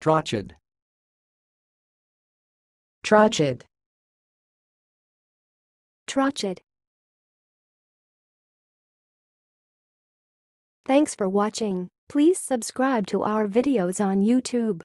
Trotched. Trotched. Trotched. Thanks for watching. Please subscribe to our videos on YouTube.